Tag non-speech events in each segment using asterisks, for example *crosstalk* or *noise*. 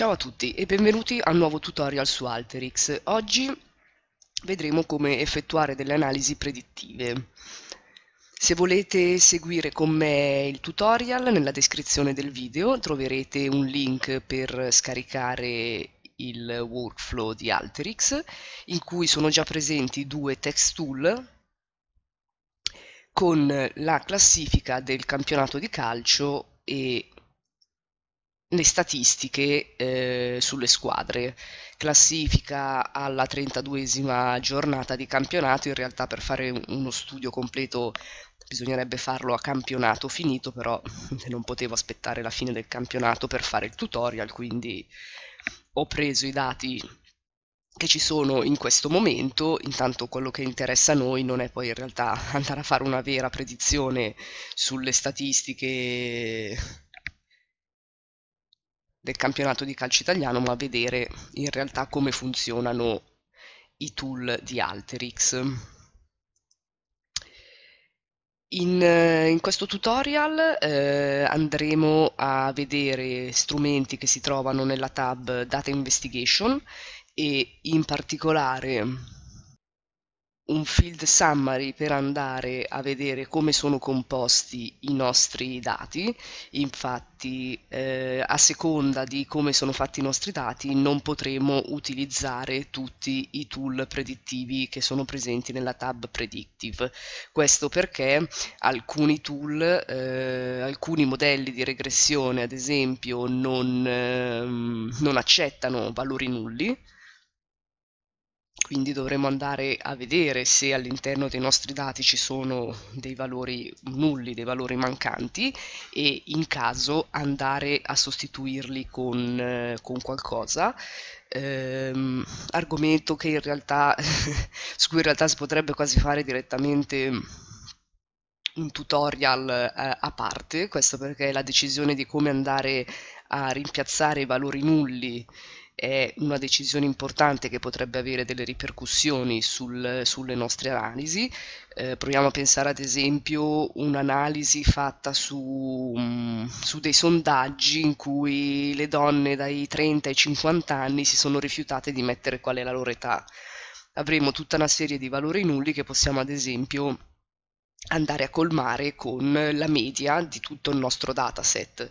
Ciao a tutti e benvenuti al nuovo tutorial su Alteryx. Oggi vedremo come effettuare delle analisi predittive. Se volete seguire con me il tutorial, nella descrizione del video troverete un link per scaricare il workflow di Alteryx, in cui sono già presenti due text tool con la classifica del campionato di calcio e le statistiche eh, sulle squadre. Classifica alla 32esima giornata di campionato, in realtà per fare uno studio completo bisognerebbe farlo a campionato finito, però *laughs* non potevo aspettare la fine del campionato per fare il tutorial, quindi ho preso i dati che ci sono in questo momento, intanto quello che interessa a noi non è poi in realtà *laughs* andare a fare una vera predizione sulle statistiche del campionato di calcio italiano, ma vedere in realtà come funzionano i tool di Alteryx. In, in, questo tutorial eh, andremo a vedere strumenti che si trovano nella tab Data Investigation e in particolare un field summary per andare a vedere come sono composti i nostri dati, infatti eh, a seconda di come sono fatti i nostri dati non potremo utilizzare tutti i tool predittivi che sono presenti nella tab Predictive. Questo perché alcuni tool, eh, alcuni modelli di regressione ad esempio non, eh, non accettano valori nulli, quindi dovremo andare a vedere se all'interno dei nostri dati ci sono dei valori nulli, dei valori mancanti e in caso andare a sostituirli con, eh, con qualcosa. Ehm, argomento realtà, *laughs* su cui in realtà si potrebbe quasi fare direttamente un tutorial eh, a parte, questo perché la decisione di come andare a rimpiazzare i valori nulli è una decisione importante che potrebbe avere delle ripercussioni sul, sulle nostre analisi. Eh, proviamo a pensare ad esempio un'analisi fatta su, um, su, dei sondaggi in cui le donne dai 30 ai 50 anni si sono rifiutate di mettere qual è la loro età. Avremo tutta una serie di valori nulli che possiamo ad esempio andare a colmare con la media di tutto il nostro dataset.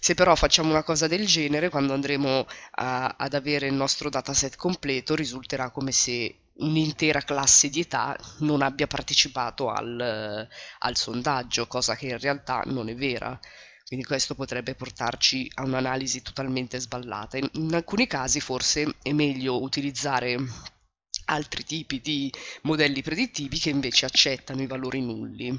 Se però facciamo una cosa del genere, quando andremo a, ad avere il nostro dataset completo, risulterà come se un'intera classe di età non abbia partecipato al, al sondaggio, cosa che in realtà non è vera. Quindi questo potrebbe portarci a un'analisi totalmente sballata. In, in alcuni casi forse è meglio utilizzare altri tipi di modelli predittivi che invece accettano i valori nulli.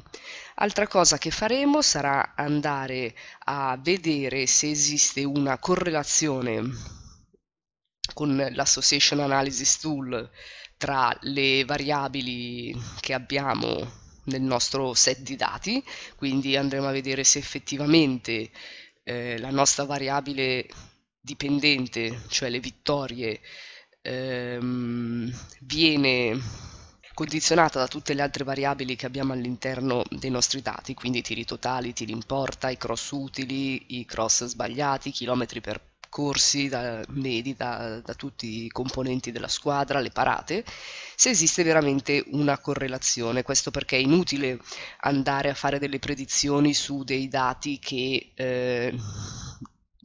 Altra cosa che faremo sarà andare a vedere se esiste una correlazione con l'association analysis tool tra le variabili che abbiamo nel nostro set di dati, quindi andremo a vedere se effettivamente eh, la nostra variabile dipendente, cioè le vittorie, ehm, viene condizionata da tutte le altre variabili che abbiamo all'interno dei nostri dati, quindi i tiri totali, tiri in porta, i cross utili, i cross sbagliati, chilometri percorsi da, medi da, da tutti i componenti della squadra, le parate, se esiste veramente una correlazione. Questo perché è inutile andare a fare delle predizioni su dei dati che eh,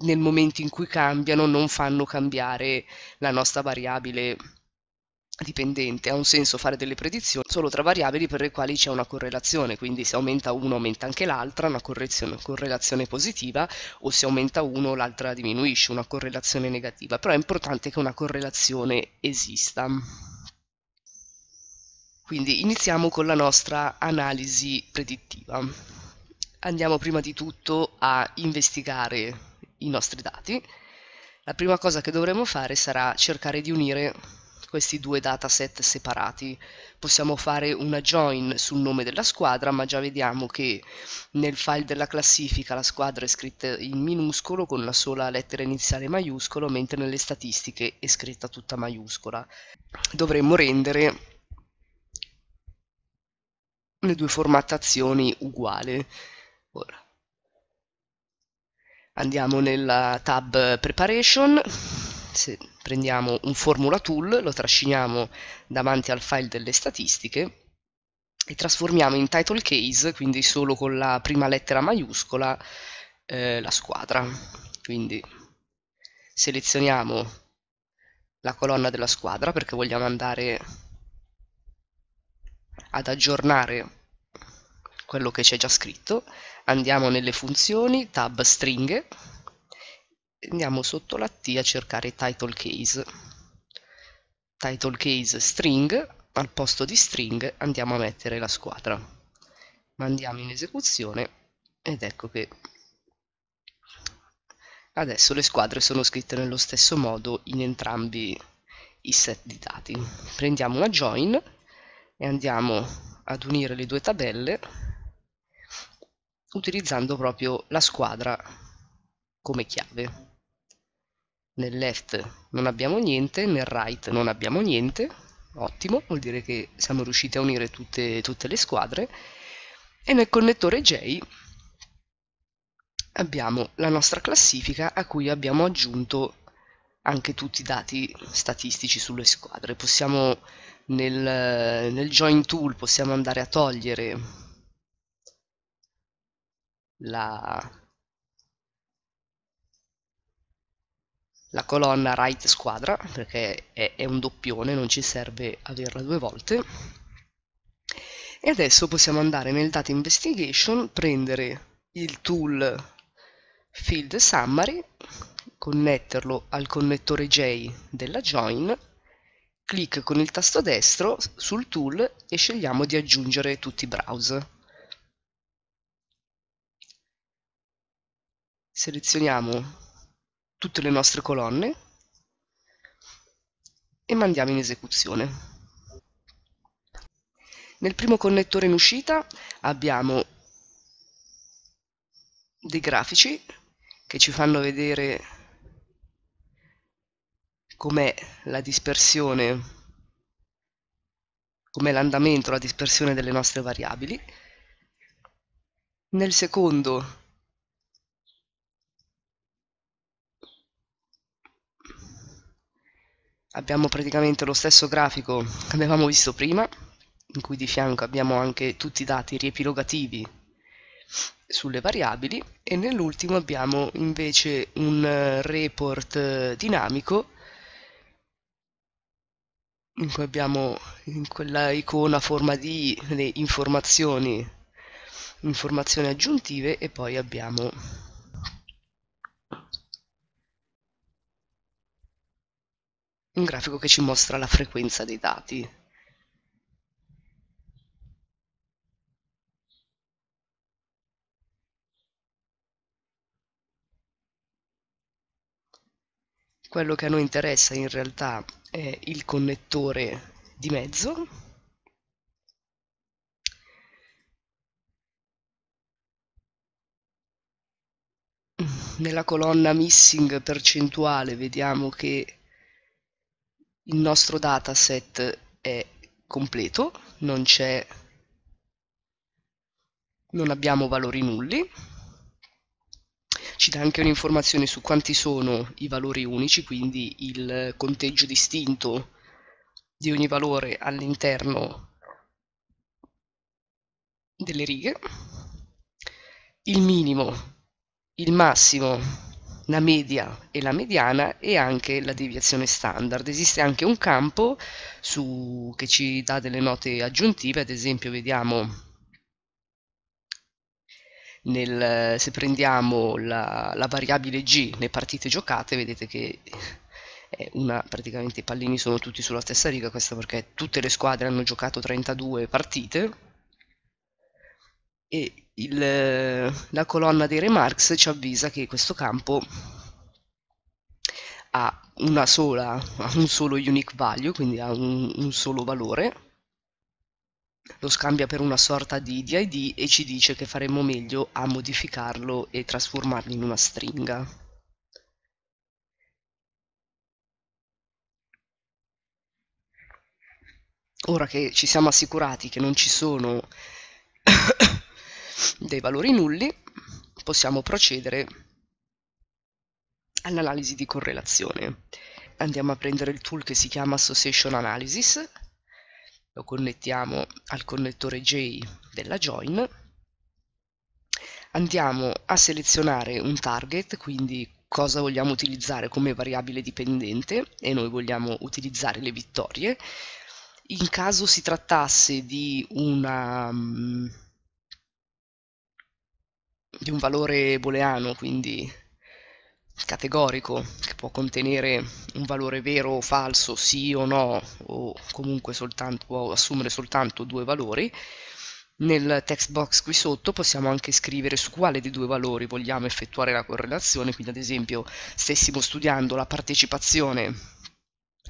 nel momento in cui cambiano non fanno cambiare la nostra variabile dipendente. Ha un senso fare delle predizioni solo tra variabili per le quali c'è una correlazione, quindi se aumenta uno aumenta anche l'altra, una correlazione positiva, o se aumenta uno l'altra diminuisce, una correlazione negativa. Però è importante che una correlazione esista. Quindi iniziamo con la nostra analisi predittiva. Andiamo prima di tutto a investigare i nostri dati, la prima cosa che dovremo fare sarà cercare di unire questi due dataset separati. Possiamo fare una join sul nome della squadra, ma già vediamo che nel file della classifica la squadra è scritta in minuscolo con la sola lettera iniziale maiuscolo, mentre nelle statistiche è scritta tutta maiuscola. Dovremmo rendere le due formattazioni uguali. Ora, Andiamo nella tab Preparation, se prendiamo un Formula Tool, lo trasciniamo davanti al file delle statistiche e trasformiamo in title case, quindi solo con la prima lettera maiuscola, eh, la squadra. Quindi selezioniamo la colonna della squadra perché vogliamo andare ad aggiornare quello che c'è già scritto, andiamo nelle funzioni, tab stringhe, andiamo sotto la T a cercare title case. Title case string, al posto di string andiamo a mettere la squadra. Mandiamo in esecuzione ed ecco che adesso le squadre sono scritte nello stesso modo in entrambi i set di dati. Prendiamo una join e andiamo ad unire le due tabelle utilizzando proprio la squadra come chiave. Nel left non abbiamo niente, nel right non abbiamo niente, ottimo, vuol dire che siamo riusciti a unire tutte, tutte le squadre, e nel connettore J abbiamo la nostra classifica a cui abbiamo aggiunto anche tutti i dati statistici sulle squadre. Possiamo nel, nel join tool possiamo andare a togliere la, la colonna right squadra perché è, è un doppione, non ci serve averla due volte. E adesso possiamo andare nel data investigation, prendere il tool field summary, connetterlo al connettore J della join, clic con il tasto destro sul tool e scegliamo di aggiungere tutti i browse. Selezioniamo tutte le nostre colonne e mandiamo in esecuzione. Nel primo connettore in uscita abbiamo dei grafici che ci fanno vedere com'è la dispersione, com'è l'andamento, la dispersione delle nostre variabili. Nel secondo abbiamo praticamente lo stesso grafico che avevamo visto prima, in cui di fianco abbiamo anche tutti i dati riepilogativi sulle variabili e nell'ultimo abbiamo invece un eh, report eh, dinamico in cui abbiamo in quella icona a forma di le informazioni, informazioni aggiuntive e poi abbiamo un grafico che ci mostra la frequenza dei dati. Quello che a noi interessa in realtà è il connettore di mezzo nella colonna missing percentuale vediamo che il nostro dataset è completo, non c'è non abbiamo valori nulli. Ci dà anche un'informazione su quanti sono i valori unici, quindi il conteggio distinto di ogni valore all'interno delle righe. Il minimo, il massimo la media e la mediana e anche la deviazione standard. Esiste anche un campo su, che ci dà delle note aggiuntive, ad esempio vediamo nel, se prendiamo la, la, variabile g le partite giocate, vedete che una, praticamente i pallini sono tutti sulla stessa riga, questo perché tutte le squadre hanno giocato 32 partite e il, la colonna dei remarks ci avvisa che questo campo ha sola, ha un solo unique value, quindi ha un, un solo valore, lo scambia per una sorta di DID e ci dice che faremmo meglio a modificarlo e trasformarlo in una stringa. Ora che ci siamo assicurati che non ci sono dei valori nulli, possiamo procedere all'analisi di correlazione. Andiamo a prendere il tool che si chiama Association Analysis, lo connettiamo al connettore J della join, andiamo a selezionare un target, quindi cosa vogliamo utilizzare come variabile dipendente e noi vogliamo utilizzare le vittorie. In caso si trattasse di, una, di un valore booleano, quindi categorico che può contenere un valore vero o falso, sì o no, o comunque soltanto, può assumere soltanto due valori. Nel text box qui sotto possiamo anche scrivere su quale dei due valori vogliamo effettuare la correlazione, quindi ad esempio stessimo studiando la partecipazione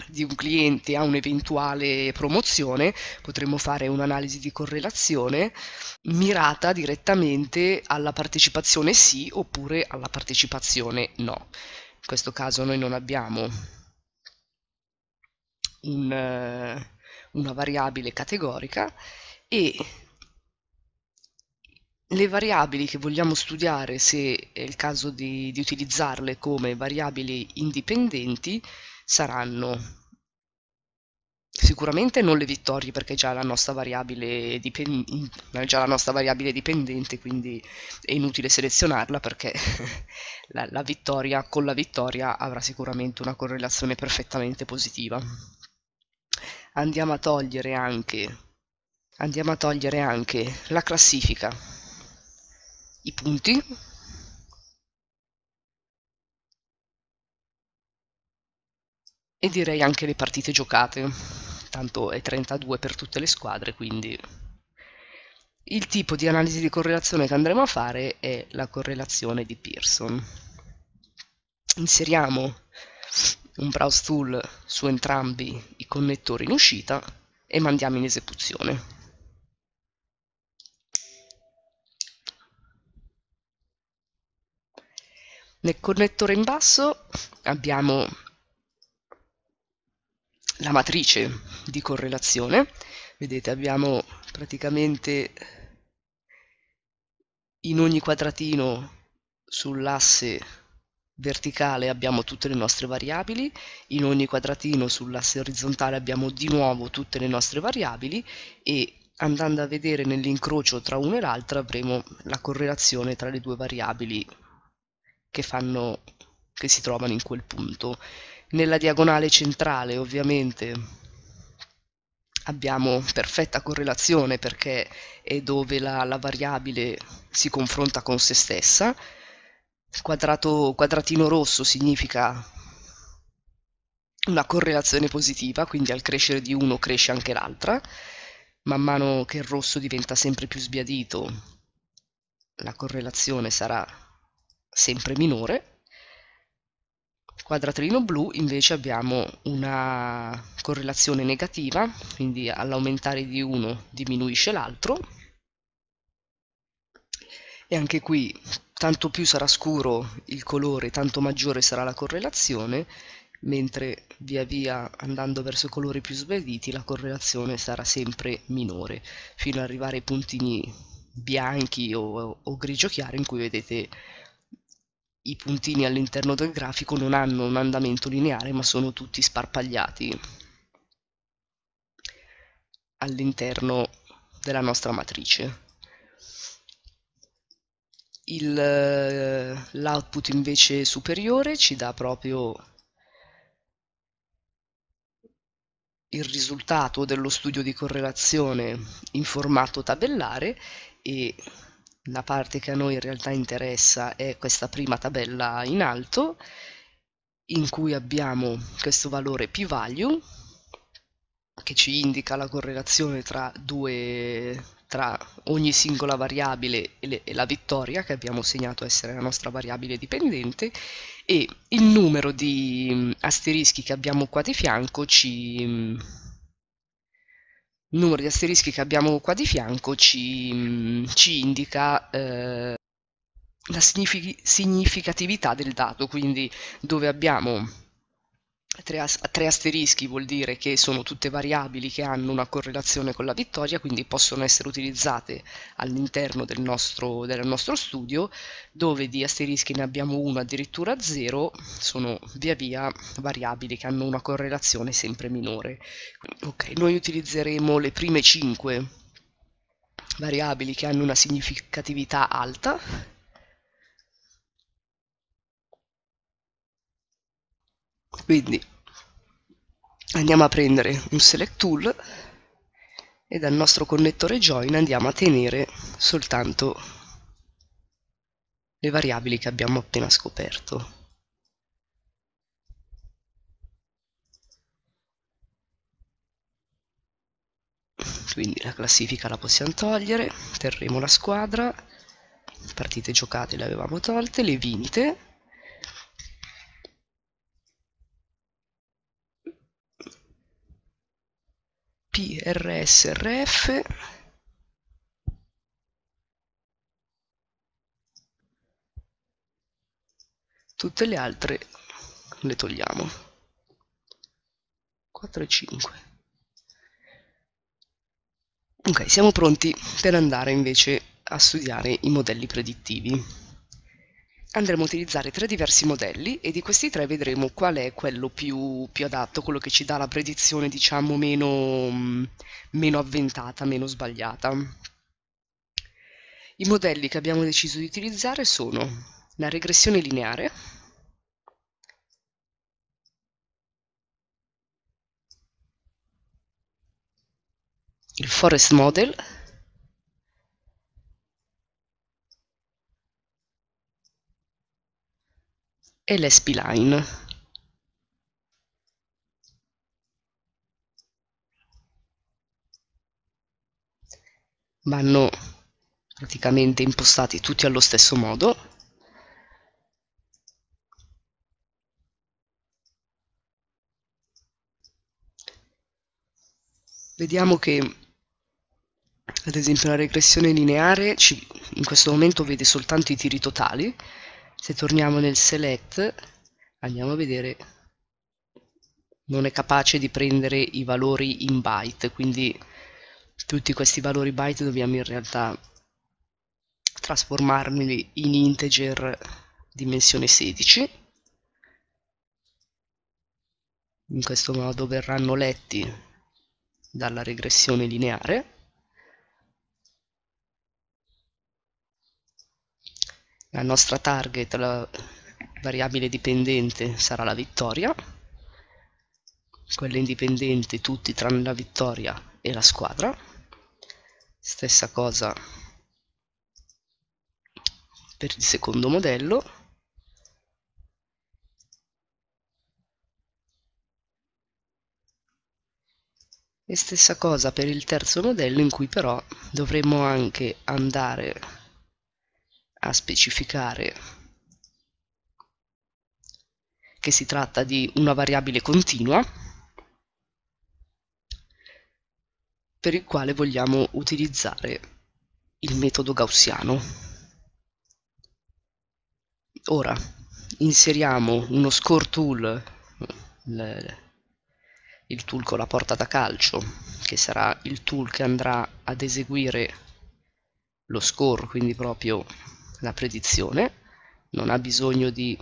di un cliente a un'eventuale promozione, potremmo fare un'analisi di correlazione mirata direttamente alla partecipazione sì oppure alla partecipazione no. In questo caso noi non abbiamo un, eh, una variabile categorica e le variabili che vogliamo studiare, se è il caso di, di utilizzarle come variabili indipendenti, saranno. Sicuramente non le vittorie perché è già la nostra variabile, dipen- già la nostra variabile dipendente, quindi è inutile selezionarla perché *laughs* la, la vittoria con la vittoria avrà sicuramente una correlazione perfettamente positiva. Andiamo a togliere anche, andiamo a togliere anche la classifica, i punti e direi anche le partite giocate, tanto è 32 per tutte le squadre, quindi il tipo di analisi di correlazione che andremo a fare è la correlazione di Pearson. Inseriamo un browse tool su entrambi i connettori in uscita e mandiamo in esecuzione. Nel connettore in basso abbiamo la matrice di correlazione. Vedete, abbiamo praticamente in ogni quadratino sull'asse verticale abbiamo tutte le nostre variabili, in ogni quadratino sull'asse orizzontale abbiamo di nuovo tutte le nostre variabili e andando a vedere nell'incrocio tra una e l'altra avremo la correlazione tra le due variabili che, fanno, che si trovano in quel punto. Nella diagonale centrale ovviamente abbiamo perfetta correlazione perché è dove la, la variabile si confronta con se stessa. Quadrato, quadratino rosso significa una correlazione positiva, quindi al crescere di uno cresce anche l'altra. Man mano che il rosso diventa sempre più sbiadito, la correlazione sarà sempre minore quadratino blu invece abbiamo una correlazione negativa, quindi all'aumentare di uno diminuisce l'altro. E anche qui, tanto più sarà scuro il colore, tanto maggiore sarà la correlazione, mentre via via andando verso colori più sbiaditi la correlazione sarà sempre minore, fino ad arrivare ai puntini bianchi o, o grigio chiaro in cui vedete i puntini all'interno del grafico non hanno un andamento lineare ma sono tutti sparpagliati all'interno della nostra matrice. L'output invece superiore ci dà proprio il risultato dello studio di correlazione in formato tabellare e la parte che a noi in realtà interessa è questa prima tabella in alto in cui abbiamo questo valore p-value che ci indica la correlazione tra, due, tra ogni singola variabile e, le, e la vittoria che abbiamo segnato essere la nostra variabile dipendente e il numero di asterischi che abbiamo qua di fianco ci il numero di asterischi che abbiamo qua di fianco ci, ci indica eh, la significatività del dato, quindi dove abbiamo tre, as- tre asterischi vuol dire che sono tutte variabili che hanno una correlazione con la vittoria, quindi possono essere utilizzate all'interno del nostro, del nostro studio, dove di asterischi ne abbiamo uno addirittura zero, sono via via variabili che hanno una correlazione sempre minore. Ok, noi utilizzeremo le prime 5 variabili che hanno una significatività alta quindi andiamo a prendere un select tool e dal nostro connettore join andiamo a tenere soltanto le variabili che abbiamo appena scoperto. Quindi la classifica la possiamo togliere terremo la squadra partite giocate le avevamo tolte le vinite PRSRF tutte le altre le togliamo. 4 e 5 ok siamo pronti per andare invece a studiare i modelli predittivi andremo a utilizzare tre diversi modelli e di questi tre vedremo qual è quello più, più adatto, quello che ci dà la predizione diciamo meno, mm, meno avventata, meno sbagliata. I modelli che abbiamo deciso di utilizzare sono la regressione lineare, il forest model e l'S-P-Line. Vanno praticamente impostati tutti allo stesso modo. Vediamo che ad esempio la regressione lineare ci, in questo momento vede soltanto i tiri totali, se torniamo nel select andiamo a vedere. Non è capace di prendere i valori in byte quindi tutti questi valori byte dobbiamo in realtà trasformarli in integer dimensione 16 in questo modo verranno letti dalla regressione lineare la nostra target, la variabile dipendente sarà la vittoria, quella indipendente tutti tranne la vittoria e la squadra, stessa cosa per il secondo modello, e stessa cosa per il terzo modello in cui però dovremmo anche andare a specificare che si tratta di una variabile continua per il quale vogliamo utilizzare il metodo gaussiano. Ora inseriamo uno score tool, il tool con la porta da calcio, che sarà il tool che andrà ad eseguire lo score, quindi proprio la predizione, non ha bisogno di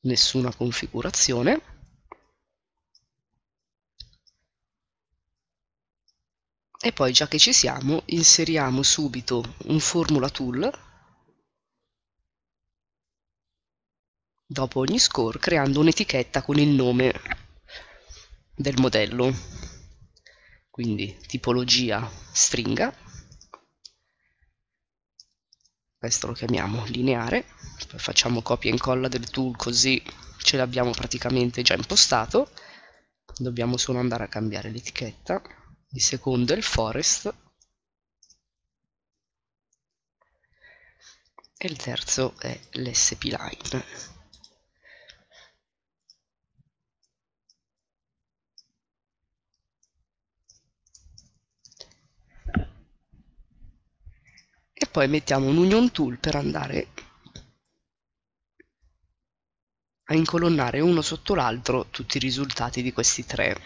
nessuna configurazione. E poi già che ci siamo inseriamo subito un formula tool dopo ogni score creando un'etichetta con il nome del modello quindi tipologia stringa. Questo lo chiamiamo lineare. Poi facciamo copia e incolla del tool così ce l'abbiamo praticamente già impostato. Dobbiamo solo andare a cambiare l'etichetta il secondo è il forest. E il terzo è l'SP line poi mettiamo un union tool per andare a incolonnare uno sotto l'altro tutti i risultati di questi tre.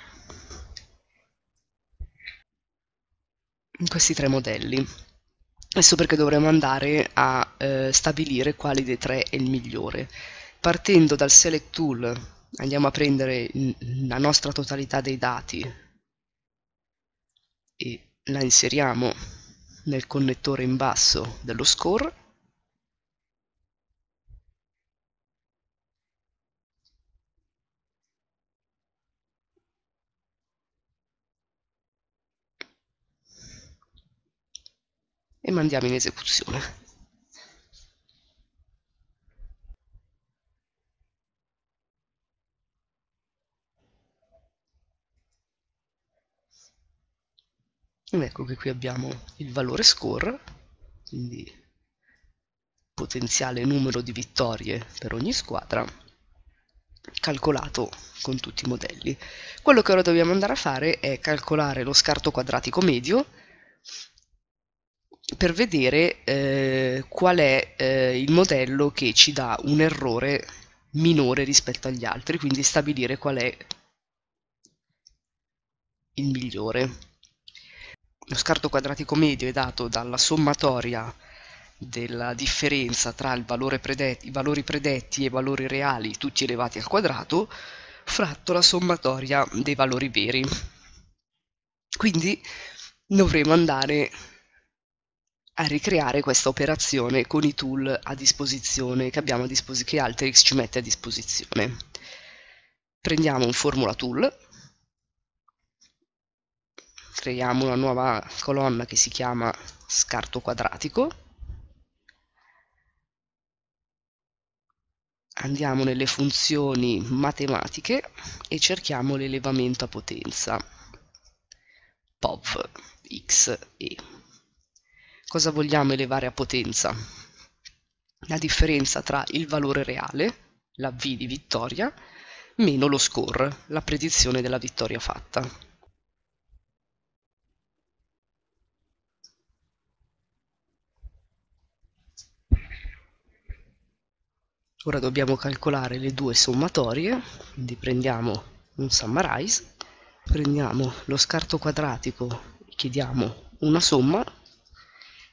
Questi tre modelli. Adesso perché dovremo andare a eh, stabilire quale dei tre è il migliore. Partendo dal select tool andiamo a prendere la nostra totalità dei dati e la inseriamo nel connettore in basso dello score e mandiamo in esecuzione. Ecco che qui abbiamo il valore score quindi potenziale numero di vittorie per ogni squadra calcolato con tutti i modelli. Quello che ora dobbiamo andare a fare è calcolare lo scarto quadratico medio per vedere eh, qual è eh, il modello che ci dà un errore minore rispetto agli altri quindi stabilire qual è il migliore lo scarto quadratico medio è dato dalla sommatoria della differenza tra predetti, i valori predetti e i valori reali tutti elevati al quadrato fratto la sommatoria dei valori veri. Quindi dovremo andare a ricreare questa operazione con i tool a disposizione che abbiamo a disposizione, che Alteryx ci mette a disposizione. Prendiamo un formula tool creiamo una nuova colonna che si chiama scarto quadratico. Andiamo nelle funzioni matematiche e cerchiamo l'elevamento a potenza. POV x e. Cosa vogliamo elevare a potenza? la differenza tra il valore reale la V di vittoria meno lo score, la predizione della vittoria fatta ora dobbiamo calcolare le due sommatorie quindi prendiamo un summarize prendiamo lo scarto quadratico chiediamo una somma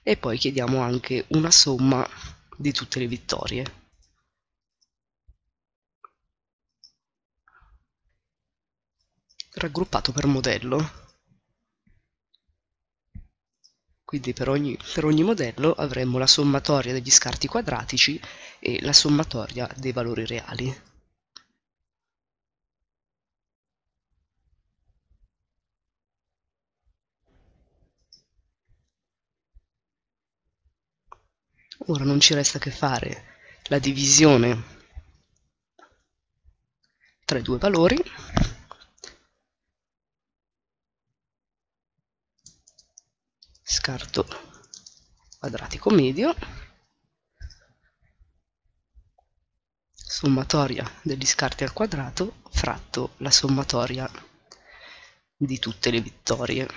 e poi chiediamo anche una somma di tutte le vittorie. Raggruppato per modello quindi per ogni, per ogni modello avremo la sommatoria degli scarti quadratici e la sommatoria dei valori reali. Ora non ci resta che fare la divisione tra i due valori scarto quadratico medio sommatoria degli scarti al quadrato fratto la sommatoria di tutte le vittorie.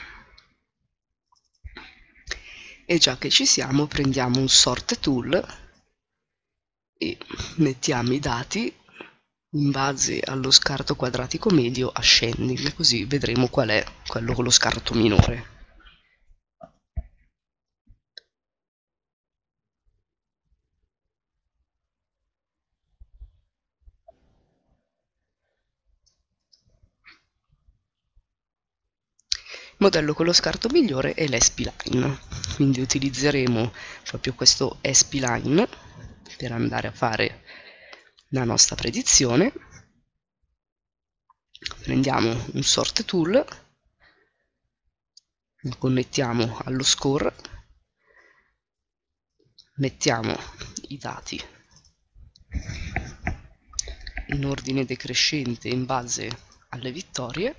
E già che ci siamo prendiamo un sort tool e mettiamo i dati in base allo scarto quadratico medio ascending così vedremo qual è quello con lo scarto minore modello con lo scarto migliore è l'SP-Line quindi utilizzeremo proprio questo SP-Line per andare a fare la nostra predizione. Prendiamo un sort tool lo connettiamo allo score mettiamo i dati in ordine decrescente in base alle vittorie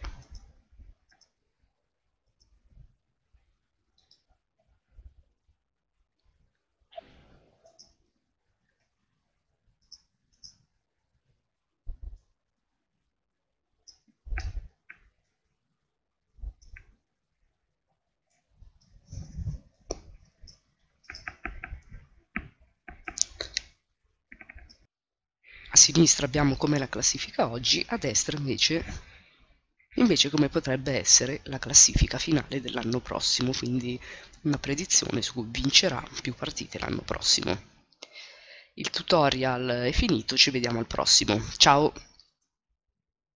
sinistra abbiamo come la classifica oggi, a destra invece, invece come potrebbe essere la classifica finale dell'anno prossimo, quindi una predizione su cui vincerà più partite l'anno prossimo. Il tutorial è finito, ci vediamo al prossimo. Ciao!